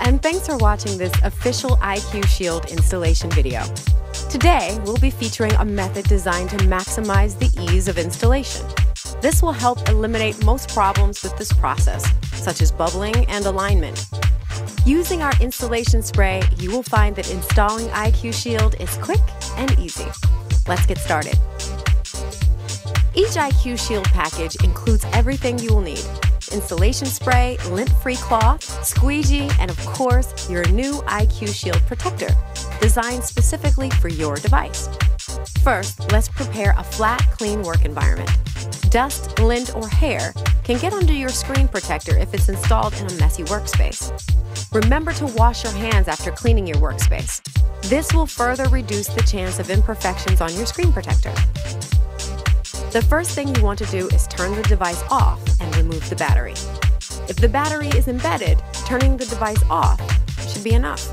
And thanks for watching this official IQ Shield installation video. Today, we'll be featuring a method designed to maximize the ease of installation. This will help eliminate most problems with this process, such as bubbling and alignment. Using our installation spray, you will find that installing IQ Shield is quick and easy. Let's get started. Each IQ Shield package includes everything you will need installation spray, lint-free cloth, squeegee, and of course, your new IQ Shield protector, designed specifically for your device. First, let's prepare a flat, clean work environment. Dust, lint, or hair can get under your screen protector if it's installed in a messy workspace. Remember to wash your hands after cleaning your workspace. This will further reduce the chance of imperfections on your screen protector. The first thing you want to do is turn the device off remove the battery. If the battery is embedded, turning the device off should be enough.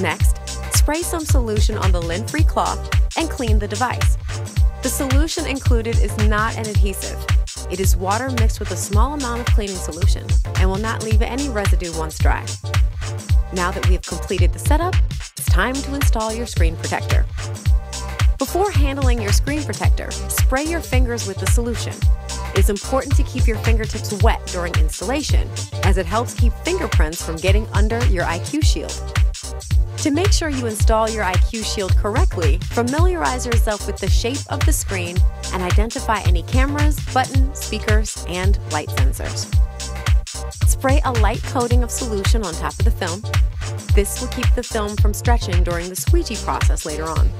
Next, spray some solution on the lint-free cloth and clean the device. The solution included is not an adhesive. It is water mixed with a small amount of cleaning solution and will not leave any residue once dry. Now that we have completed the setup, it's time to install your screen protector. Before handling your screen protector, spray your fingers with the solution. It's important to keep your fingertips wet during installation, as it helps keep fingerprints from getting under your IQ Shield. To make sure you install your IQ Shield correctly, familiarize yourself with the shape of the screen and identify any cameras, buttons, speakers, and light sensors. Spray a light coating of solution on top of the film. This will keep the film from stretching during the squeegee process later on.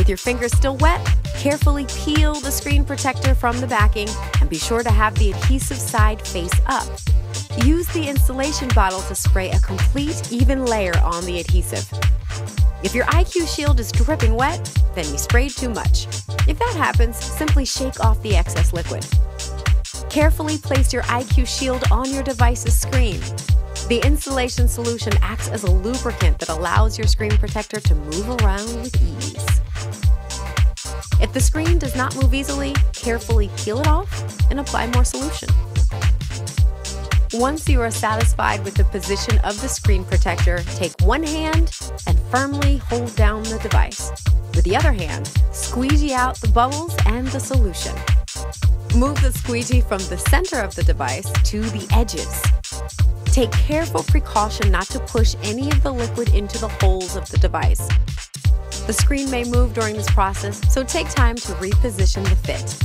With your fingers still wet, carefully peel the screen protector from the backing and be sure to have the adhesive side face up. Use the installation bottle to spray a complete, even layer on the adhesive. If your IQ Shield is dripping wet, then you sprayed too much. If that happens, simply shake off the excess liquid. Carefully place your IQ Shield on your device's screen. The installation solution acts as a lubricant that allows your screen protector to move around with ease. If the screen does not move easily, carefully peel it off and apply more solution. Once you are satisfied with the position of the screen protector, take one hand and firmly hold down the device. With the other hand, squeegee out the bubbles and the solution. Move the squeegee from the center of the device to the edges. Take careful precaution not to push any of the liquid into the holes of the device. The screen may move during this process, so take time to reposition the fit.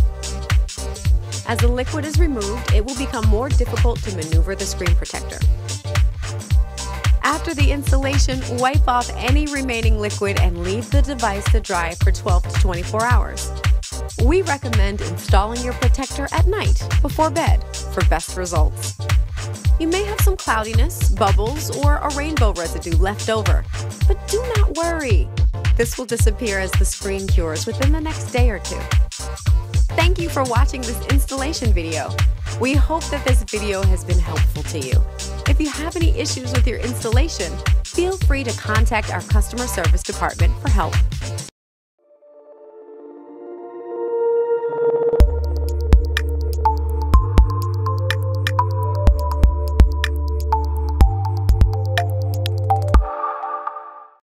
As the liquid is removed, it will become more difficult to maneuver the screen protector. After the installation, wipe off any remaining liquid and leave the device to dry for 12 to 24 hours. We recommend installing your protector at night before bed for best results. You may have some cloudiness, bubbles, or a rainbow residue left over, but do not worry. This will disappear as the screen cures within the next day or two. Thank you for watching this installation video. We hope that this video has been helpful to you. If you have any issues with your installation, feel free to contact our customer service department for help.